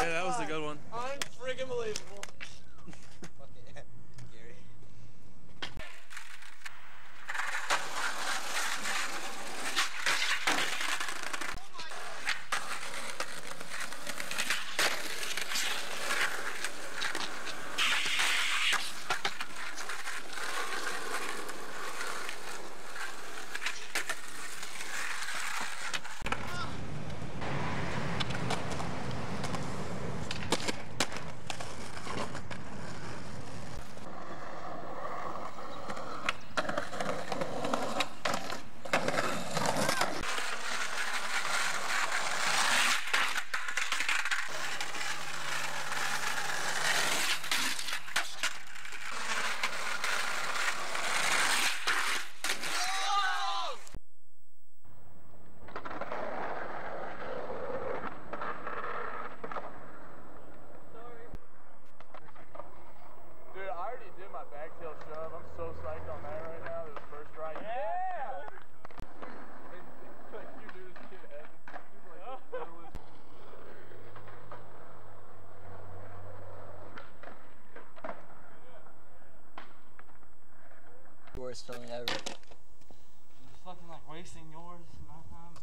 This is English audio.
Yeah, that was a good one. I'm friggin' believable. exhale shove. I'm so psyched on that right now. This first right. Yeah! and, you knew this had Worst feeling ever. You're fucking like wasting yours my time.